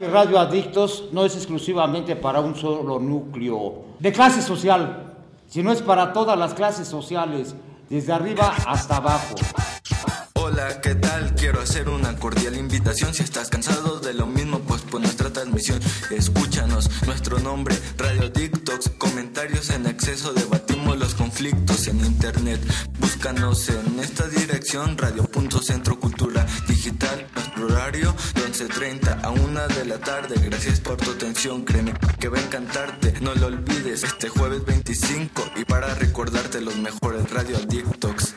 Radio Adictos no es exclusivamente para un solo núcleo de clase social, sino es para todas las clases sociales, desde arriba hasta abajo. Hola, ¿qué tal? Quiero hacer una cordial invitación. Si estás cansado de lo mismo, pues por nuestra transmisión, escúchanos. Nuestro nombre, Radio TikToks. Comentarios en exceso, debatimos los conflictos en internet. Búscanos en esta dirección, Radio.centro Cultura Digital. Nuestro horario, de 11.30 a 1 de la tarde. Gracias por tu atención, créeme que va a encantarte. No lo olvides, este jueves 25. Y para recordarte los mejores Radio TikToks.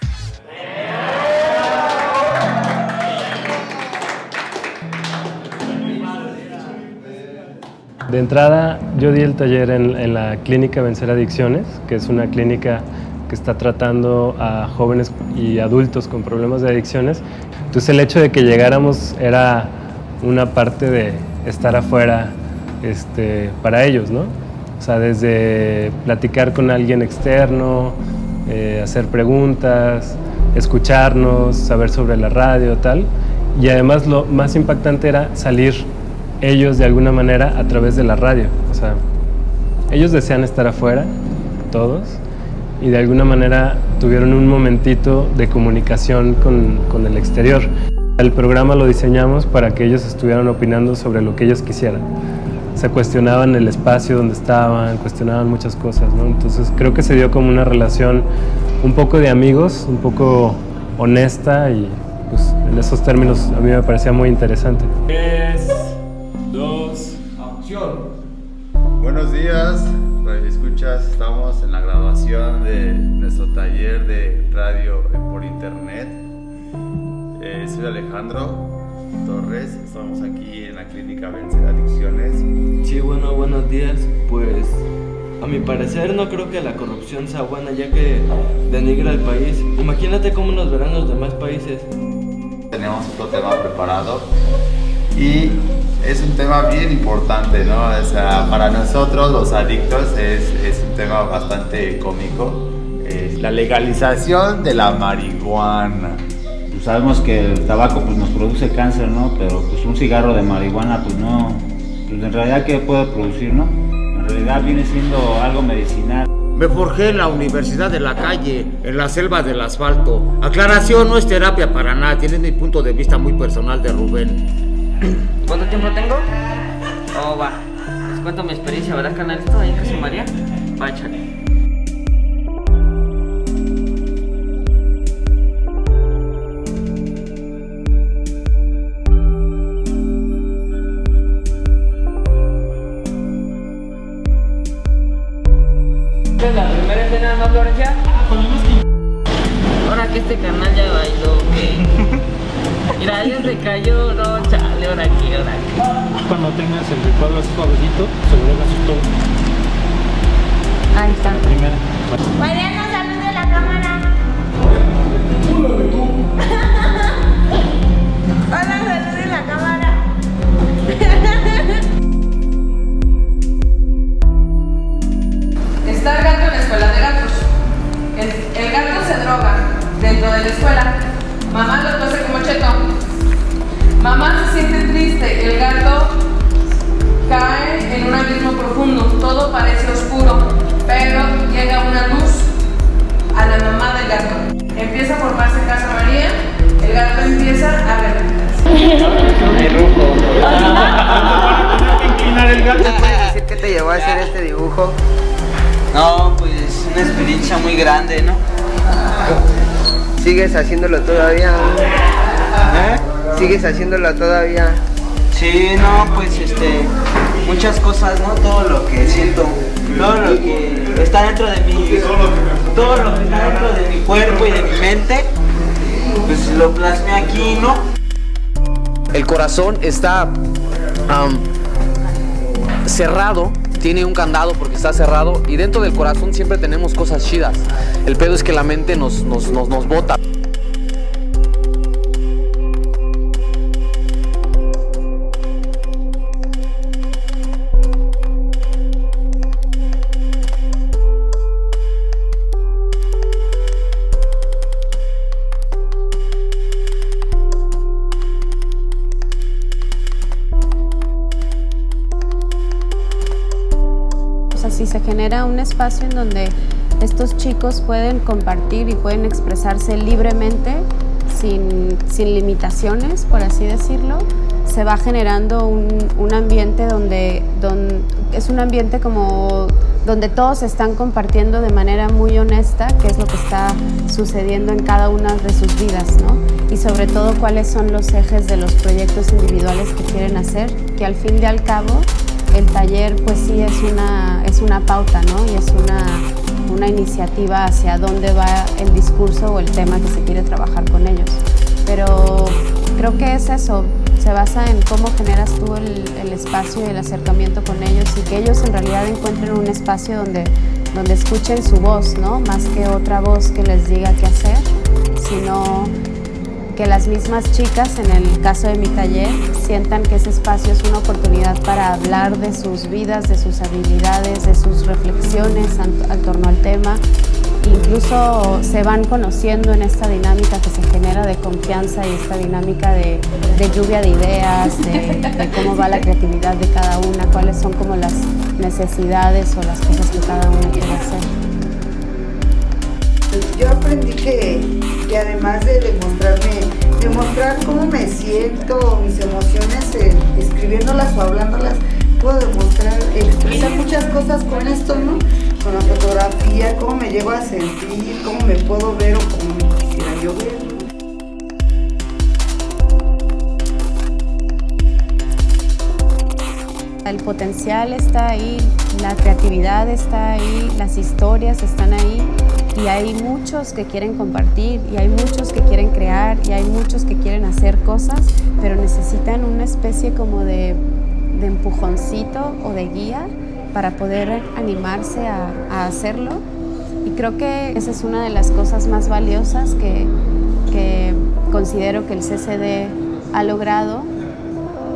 De entrada, yo di el taller en, la clínica Vencer Adicciones, que es una clínica que está tratando a jóvenes y adultos con problemas de adicciones. Entonces el hecho de que llegáramos era una parte de estar afuera este, para ellos, ¿no? O sea, desde platicar con alguien externo, eh, hacer preguntas, escucharnos, saber sobre la radio, tal. Y además lo más impactante era salir ellos de alguna manera a través de la radio. O sea, ellos desean estar afuera, todos, y de alguna manera tuvieron un momentito de comunicación con, con el exterior. El programa lo diseñamos para que ellos estuvieran opinando sobre lo que ellos quisieran. Se cuestionaban el espacio donde estaban, cuestionaban muchas cosas, ¿no? Entonces creo que se dio como una relación un poco de amigos, un poco honesta y pues en esos términos a mí me parecía muy interesante. Buenos días, Radio Escuchas. Estamos en la graduación de nuestro taller de radio por internet. Eh, soy Alejandro Torres. Estamos aquí en la clínica Vencer Adicciones. Sí, bueno, buenos días. Pues a mi parecer no creo que la corrupción sea buena ya que denigra al país. Imagínate cómo nos verán los demás países. Tenemos otro tema preparado y es un tema bien importante, ¿no? O sea, para nosotros los adictos es, es un tema bastante cómico. Es la legalización de la marihuana. Pues sabemos que el tabaco pues, nos produce cáncer, ¿no? Pero pues un cigarro de marihuana pues no, pues en realidad ¿qué puede producir, no? En realidad viene siendo algo medicinal. Me forjé en la Universidad de la Calle, en la selva del asfalto. Aclaración, no es terapia para nada, tiene mi punto de vista muy personal de Rubén. ¿Cuánto tiempo tengo? Oh, va. Les cuento mi experiencia, ¿verdad, canalito? Ahí en Casa María. Va, échale. ¿Qué es la primera escena, no, Florencia? Ahora que este canal ya bailó, Mira, ya se cayó, no, chale, ahora aquí, ahora aquí. Cuando tengas el recuadro así suavecito, se lo dejas todo. Ahí está. primera. Mariana, salude a la cámara. Hola, salude a la cámara. Está el gato en la escuela de gatos. El, el gato se droga dentro de la escuela. Mamá lo. Mamá se siente triste. El gato cae en un abismo profundo. Todo parece oscuro, pero llega una luz a la mamá del gato. Empieza a formarse Casa María. El gato empieza a ¿Puedes decir qué te llevó a hacer este dibujo? No, pues una experiencia muy grande, ¿no? ¿Sigues haciéndolo todavía? ¿Eh? ¿Sigues haciéndolo todavía? Sí, no, pues este, muchas cosas, ¿no? Todo lo que siento, todo lo que está dentro de mí, todo lo que está dentro de mi cuerpo y de mi mente, pues lo plasmé aquí, ¿no? El corazón está cerrado, tiene un candado porque está cerrado y dentro del corazón siempre tenemos cosas chidas. El pedo es que la mente nos, nos, nos, nos bota. Si se genera un espacio en donde estos chicos pueden compartir y pueden expresarse libremente, sin, sin limitaciones, por así decirlo, se va generando un, un ambiente donde, donde, es un ambiente como donde todos están compartiendo de manera muy honesta qué es lo que está sucediendo en cada una de sus vidas, ¿no? Y sobre todo cuáles son los ejes de los proyectos individuales que quieren hacer, que al fin y al cabo el taller pues sí es una, es una pauta, ¿no? Y es una, una iniciativa hacia dónde va el discurso o el tema que se quiere trabajar con ellos. Pero creo que es eso, se basa en cómo generas tú el, el, espacio y el acercamiento con ellos y que ellos en realidad encuentren un espacio donde, donde escuchen su voz, ¿no? Más que otra voz que les diga qué hacer, sino que las mismas chicas, en el caso de mi taller, sientan que ese espacio es una oportunidad para hablar de sus vidas, de sus habilidades, de sus reflexiones al torno al tema incluso se van conociendo en esta dinámica que se genera de confianza y esta dinámica de, de lluvia de ideas, de, de, cómo va la creatividad de cada una, cuáles son como las necesidades o las cosas que cada una quiere hacer. Yo aprendí que, que además de demostrarme, demostrar cómo me siento, mis emociones, eh, escribiéndolas o hablándolas, puedo demostrar, expresar muchas cosas con esto, ¿no? Con la fotografía, cómo me llevo a sentir, cómo me puedo ver o cómo me quisiera yo ver. El potencial está ahí, la creatividad está ahí, las historias están ahí y hay muchos que quieren compartir y hay muchos que quieren crear y hay muchos que quieren hacer cosas, pero necesitan una especie como de, de empujoncito o de guía para poder animarse a, a, hacerlo. Y creo que esa es una de las cosas más valiosas que, que considero que el CCD ha logrado,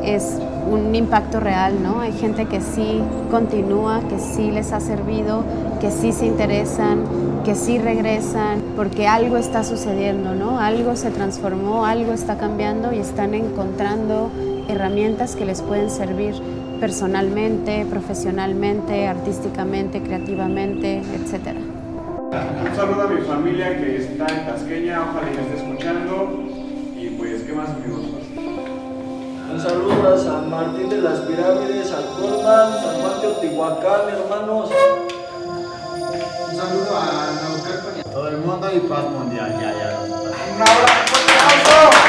es un impacto real, ¿no? Hay gente que sí continúa, que sí les ha servido, que sí se interesan, que sí regresan, porque algo está sucediendo, ¿no? Algo se transformó, algo está cambiando y están encontrando herramientas que les pueden servir personalmente, profesionalmente, artísticamente, creativamente, etc. Un saludo a mi familia que está en Tasqueña, ojalá que esté escuchando. Y pues, ¿qué más amigos? Un saludo a San Martín de las Pirámides, a Colman, San Juan de Otihuacán, hermanos. Un saludo a Naucalpan y a todo el mundo y paz mundial. Ya, ya. Un abrazo.